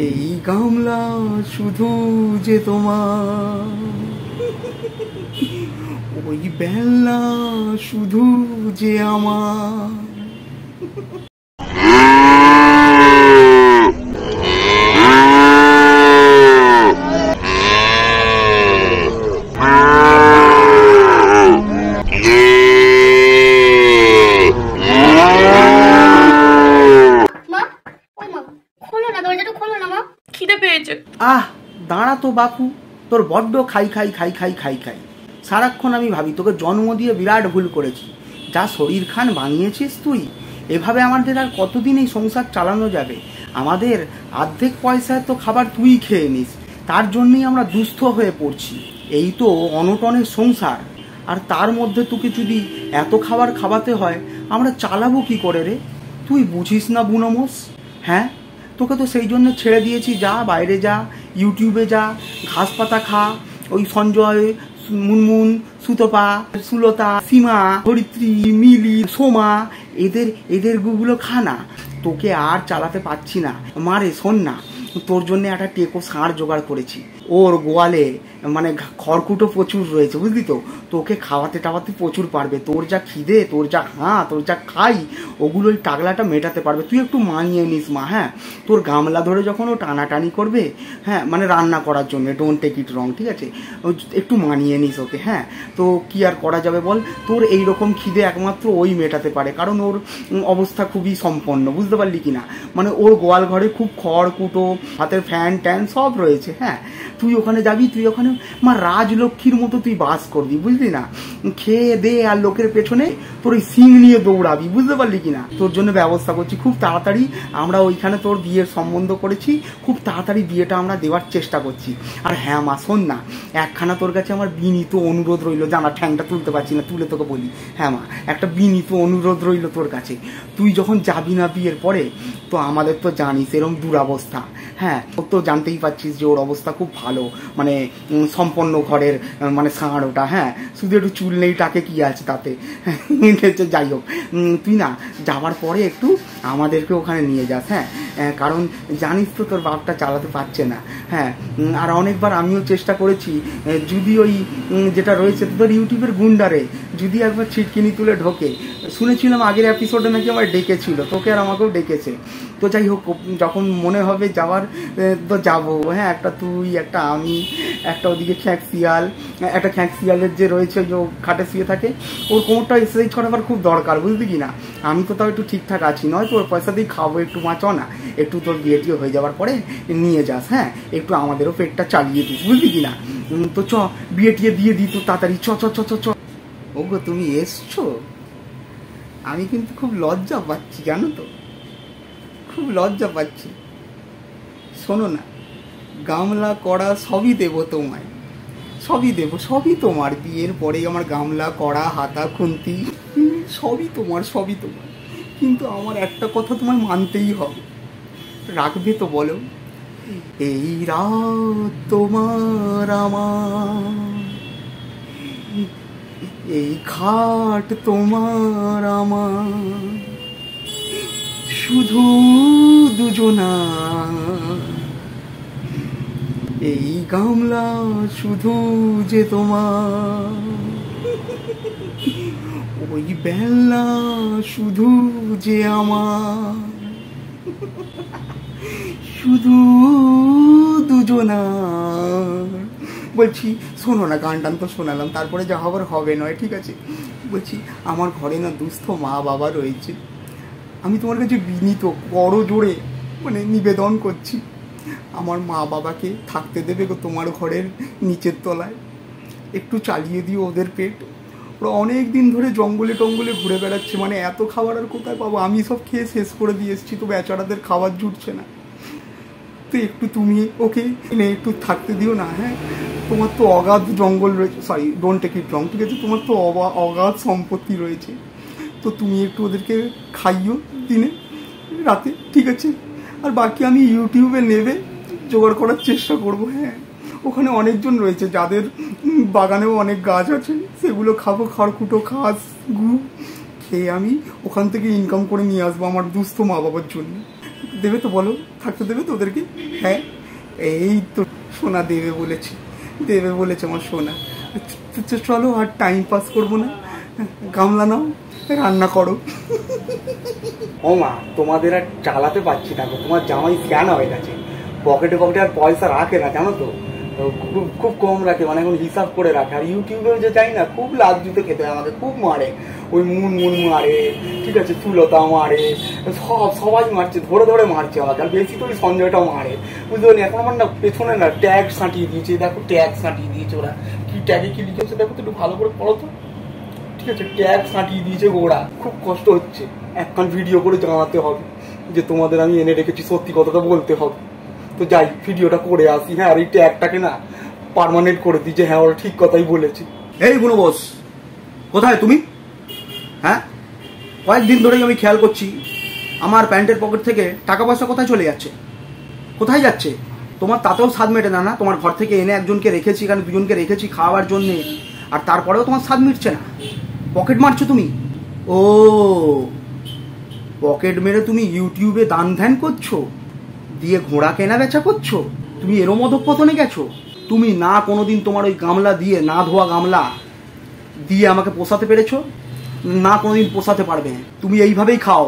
এই গামলা শুধু যে তোমার। ওই বেলা শুধু যে আমার মা ওই মা খোলো না দরজাটা খোলো না মা খিদে পেয়েছে। আহ, দাঁড়া তো বাপু, তোর বড্ড খাই খাই খাই খাই খাই খাই। সারাক্ষণ আমি ভাবি, তোকে জন্ম দিয়ে বিরাট ভুল করেছি। যা শরীর খান বানিয়েছিস তুই, এভাবে আমাদের আর কতদিন এই সংসার চালানো যাবে? আমাদের অর্ধেক পয়সায় তো খাবার তুই খেয়ে নিস, তার জন্যই আমরা দুস্থ হয়ে পড়ছি। এই তো অনটনের সংসার। আর তার মধ্যে তোকে যদি এত খাবার খাওয়াতে হয়, আমরা চালাবো কি করে রে? তুই বুঝিস না বুনমোস? হ্যাঁ? তোকে তো সেই জন্য ছেড়ে দিয়েছি, যা, বাইরে যা, ইউটিউবে যা, ঘাস পাতা খা, ওই সঞ্জয়, মুনমুন, সুতপা, সুলতা, সীমা, ধরিত্রী, মিলি, সোমা, এদের এদের গুগুলো খা না। তোকে আর চালাতে পারছি না। মারে, শোন না, তোর জন্য একটা টেকো সার জোগাড় করেছি। ওর গোয়ালে মানে খড়কুটো প্রচুর রয়েছে, বুঝলি তো? তোকে খাওয়াতে টাওয়াতে প্রচুর পারবে। তোর যা খিদে, তোর যা হাঁ, তোর যা খাই, ওগুলো ওই টাগলাটা মেটাতে পারবে। তুই একটু মানিয়ে নিস, মা হ্যাঁ? তোর গামলা ধরে যখন ও টানাটানি করবে হ্যাঁ মানে রান্না করার জন্য ডোন্ট টেক ইট রং ঠিক আছে? একটু মানিয়ে নিস ওকে হ্যাঁ? তো কি আর করা যাবে বল? তোর এই রকম খিদে একমাত্র ওই মেটাতে পারে, কারণ ওর অবস্থা খুবই সম্পন্ন, বুঝতে পারলি কি না? মানে ওর গোয়াল ঘরে খুব খড় কুটো হাতের ফ্যান ট্যান সব রয়েছে হ্যাঁ? তুই ওখানে যাবি, তুই ওখানে মা রাজলক্ষ্মীর মতো তুই বাস করবি বুঝলি না? খেয়ে দে আর লোকের পেছনে তোর ওই সিং নিয়ে দৌড়াবি, বুঝতে পারলি কি না তোর জন্য ব্যবস্থা করছি। খুব তাড়াতাড়ি আমরা ওইখানে তোর বিয়ের সম্বন্ধ করেছি, খুব তাড়াতাড়ি বিয়েটা আমরা দেওয়ার চেষ্টা করছি। আর হ্যাঁ মা, শোন না, একখানা তোর কাছে আমার বিনীত অনুরোধ রইল। জানা ঠ্যাংটা তুলতে পারছি না, তুলে তোকে বলি। হ্যাঁ মা, একটা বিনীত অনুরোধ রইল তোর কাছে। তুই যখন যাবি না বিয়ের পরে, তো আমাদের তো জানিস এরকম দুরাবস্থা। হ্যাঁ ও তো জানতেই পারছিস যে ওর অবস্থা খুব ভালো। মানে সম্পন্ন ঘরের মানে ষাঁড় ওটা হ্যাঁ। শুধু একটু চুল নেই টাকে কি আছে তাতে? হচ্ছে যাই হোক। তুই না, যাওয়ার পরে একটু আমাদেরকে ওখানে নিয়ে যাস হ্যাঁ? কারণ জানিস তো তোর বাপটা চালাতে পারছে না হ্যাঁ? আর অনেকবার আমিও চেষ্টা করেছি যদি ওই যেটা রয়েছে তোর ইউটিউবের গুন্ডারে যদি একবার ছিটকিনি তুলে ঢোকে, শুনেছিলাম আগের এপিসোডে নাকি আমার ডেকেছিল, তোকে আর আমাকেও ডেকেছে। তো যাই হোক, যখন মনে হবে যাওয়ার তো যাব। হ্যাঁ একটা তুই, একটা আমি, একটা ওদিকে খ্যাঁক শিয়াল, একটা খ্যাঁক শিয়ালের যে রয়েছে, যে খাটে শুয়ে থাকে, ওর কোমরটা এক্সারসাইজ করাবার খুব দরকার, বুঝলি কি না? আমি তো তাও একটু ঠিকঠাক আছি, নয় তোর পয়সা দিয়ে খাব একটু, মাছ না একটু তোর বিয়ে টিয়ে হয়ে যাওয়ার পরে নিয়ে যাস হ্যাঁ? একটু আমাদেরও পেটটা চালিয়ে দিস, বুঝলি কি না? তো চ বিয়ে টিয়ে দিয়ে দিত তাড়াতাড়ি চ চ চ চ চ। ওগো, তুমি এসছো? আমি কিন্তু খুব লজ্জা পাচ্ছি, জানো তো? খুব লজ্জা পাচ্ছি। শোনো না, গামলা, কড়া সবই দেবো তোমায়। সবই দেবো, সবই তোমার বিয়ের পরেই আমার গামলা, কড়া, হাতা, খুন্তি সবই তোমার সবই তোমার। কিন্তু আমার একটা কথা তোমায় মানতেই হবে। রাখবে তো বলো, এই রাত তোমার আমার এই খাট তোমার আমার। শুধু দুজনা এই গামলা শুধু যে তোমার। ওই বেলা শুধু যে আমার। শুধু দুজনার। বলছি, শোনো না গান টান তো শোনালাম, তারপরে যা হবার হবে নয়, ঠিক আছে? বলছি, আমার ঘরে না দুস্থ মা বাবা রয়েছে। আমি তোমার কাছে বিনীত, বড় জোরে মানে নিবেদন করছি। আমার মা বাবাকে থাকতে দেবে গো তোমার ঘরের নিচের তলায়। একটু চালিয়ে দিও ওদের পেট। ওরা অনেক দিন ধরে জঙ্গলে টঙ্গলে ঘুরে বেড়াচ্ছে মানে এত খাবার আর কোথায় পাবো? আমি সব খেয়ে শেষ করে দিয়ে এসেছি, তো বেচারাদের খাবার জুটছে না। তো একটু তুমি ওকে এনে একটু থাকতে দিও না হ্যাঁ? তোমার তো অগাধ জঙ্গল রয়েছে sorry don't take it wrong ঠিক আছে? তোমার তো অগাধ সম্পত্তি রয়েছে। তো তুমি একটু ওদেরকে খাইও দিনে, রাতে, ঠিক আছে? আর বাকি আমি ইউটিউবে নেবে, জোগাড় করার চেষ্টা করব হ্যাঁ? ওখানে অনেকজন রয়েছে, যাদের বাগানেও অনেক গাছ আছে, সেগুলো খাব, খড়কুটো ঘাস গু খেয়ে আমি ওখান থেকে ইনকাম করে নিয়ে আসব আমার দুস্থ মা বাবার জন্য। দেবে তো বলো, থাকতে দেবে তো ওদেরকে? হ্যাঁ এই তো সোনা দেবে বলেছে দেবে বলেছে আমার সোনা। তো চলো আর টাইম পাস করব না। গামলা নাও, রান্না করো। ও মা, তোমাদের আর চালাতে পারছি না তোমার জামাই জ্ঞান হয়ে গেছে। পকেটে পকেটে আর পয়সা রাখে না, জানো তো? খুব খুব কম রাখে। মানে এখন হিসাব করে রাখে। আর ইউটিউবেও যে যাই না, খুব লাভ জুতে খেতে হয় আমাকে খুব মারে। ওই মুন মুন মারে, ঠিক আছে সুলতা মারে, সব, সবাই মারছে, ধরে ধরে মারছে আমাকে আর বেশি তো ওই সঞ্জয়টাও মারে। বুঝতে পারলি? এখন আমার না পেছনে না ট্যাগ সাঁটিয়ে দিয়েছে। দেখো ট্যাগ সাঁটিয়ে দিয়েছে ওরা। কি ট্যাগে কি লিখেছে দেখো তো, একটু ভালো করে পড়ো তো। ঠিক আছে ট্যাগ সাঁটিয়ে দিয়েছে ওরা। খুব কষ্ট হচ্ছে। একখান ভিডিও করে জানাতে হবে। যে তোমাদের আমি এনে রেখেছি, সত্যি কথাটা বলতে হবে। তো যাই, ভিডিওটা করে আসি। হ্যাঁ আর এই ট্যাগটাকে না পার্মানেন্ট করে দিই যে হ্যাঁ ওরা ঠিক কথাই বলেছি। এই বুনো বস কোথায় তুমি? হ্যাঁ? কয়েকদিন ধরেই আমি খেয়াল করছি, আমার প্যান্টের পকেট থেকে টাকা পয়সা কোথায় চলে যাচ্ছে? কোথায় যাচ্ছে? তোমার তাতেও স্বাদ মেটে না না? তোমার ঘর থেকে এনে একজনকে রেখেছি, এখানে দুজনকে রেখেছি খাওয়ার জন্যে, আর তারপরেও তোমার স্বাদ মিটছে না। পকেট মারছো তুমি? ও, পকেট মেরে তুমি ইউটিউবে দান ধ্যান করছ? দিয়ে ঘোড়া কেনা বেচা করছ? তুমি এরম অধঃপতনে গেছো। তুমি না কোনোদিন তোমার ওই গামলা দিয়ে, না ধোয়া গামলা দিয়ে আমাকে পোষাতে পেরেছ? না কোনোদিন পোষাতে পারবে তুমি এইভাবেই খাও।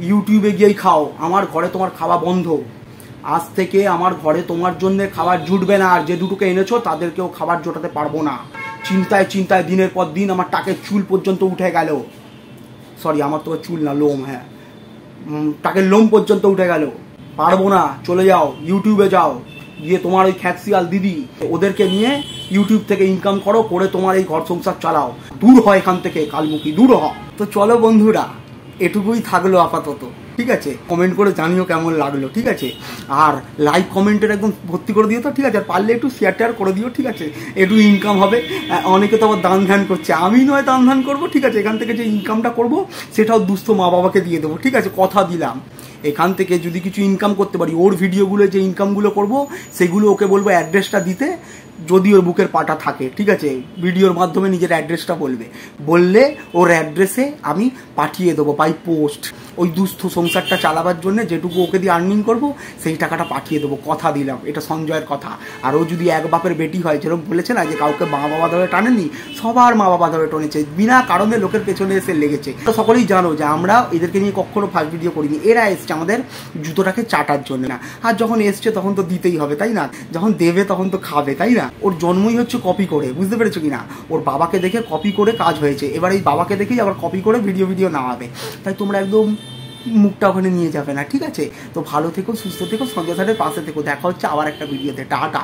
ইউটিউবে গিয়েই খাও। আমার ঘরে তোমার খাওয়া বন্ধ। আজ থেকে আমার ঘরে তোমার জন্য খাবার জুটবে না। আর যে দুটোকে এনেছো, তাদেরকেও খাবার জোটাতে পারব না। চিন্তায় চিন্তায় দিনের পর দিন আমার টাকের চুল পর্যন্ত উঠে গেল। সরি আমার তো চুল না, লোম হ্যাঁ। টাকের লোম পর্যন্ত উঠে গেল। পারব না, চলে যাও ইউটিউবে যাও, গিয়ে তোমার ওই খ্যাতসিয়াল দিদি, ওদেরকে নিয়ে ইউটিউব থেকে ইনকাম করো, করে তোমার এই ঘর সংসার চালাও। দূর হয় এখান থেকে, কালমুখী, দূর হ। তো চলো বন্ধুরা, এটুকুই থাকল আপাতত, ঠিক আছে? কমেন্ট করে জানিও কেমন লাগল, ঠিক আছে? আর লাইক কমেন্টের একদম ভর্তি করে দিও তো, ঠিক আছে? আর পারলে একটু শেয়ার টেয়ার করে দিও, ঠিক আছে? একটু ইনকাম হবে। অনেকে তো আবার দান ধ্যান করছে, আমি নয় দান ধ্যান করব, ঠিক আছে? এখান থেকে যে ইনকামটা করব, সেটাও দুস্থ মা বাবাকে দিয়ে দেবো, ঠিক আছে? কথা দিলাম। এখান থেকে যদি কিছু ইনকাম করতে পারি, ওর ভিডিওগুলো যে ইনকামগুলো করব, সেগুলো ওকে বলব অ্যাড্রেসটা দিতে। যদি ওর বুকের পাটা থাকে, ঠিক আছে? ভিডিওর মাধ্যমে নিজের অ্যাড্রেসটা বলবে। বললে ওর অ্যাড্রেসে আমি পাঠিয়ে দেবো বাই পোস্ট ওই দুস্থ সংসারটা চালাবার জন্য যেটুকু ওকে দিয়ে আর্নিং করব, সেই টাকাটা পাঠিয়ে দেবো। কথা দিলাম, এটা সঞ্জয়ের কথা। আর ও যদি এক বাপের বেটি হয়, যেরকম বলেছে না যে কাউকে মা বাবা ধরে টানেনি সবার মা বাবা ধরে টেনেছে, বিনা কারণে লোকের পেছনে এসে লেগেছে। তো সকলেই জানো যে আমরা এদেরকে নিয়ে কখনো ফার্স্ট ভিডিও করিনি। এরা এসছে আমাদের জুতোটাকে চাটার জন্য না। আর যখন এসছে তখন তো দিতেই হবে, তাই না? যখন দেবে তখন তো খাবে, তাই না? ওর জন্মই হচ্ছে কপি করে, বুঝতে পেরেছ কিনা? ওর বাবাকে দেখে কপি করে কাজ হয়েছে। এবার এই বাবাকে দেখেই আবার কপি করে ভিডিও ভিডিও নামাবে। তাই তোমরা একদম মুখটা ওখানে নিয়ে যাবে না, ঠিক আছে? তো ভালো থেকো, সুস্থ থেকো সঞ্জয় স্যারের পাশে থেকো। দেখা হচ্ছে আবার একটা ভিডিওতে টাটা।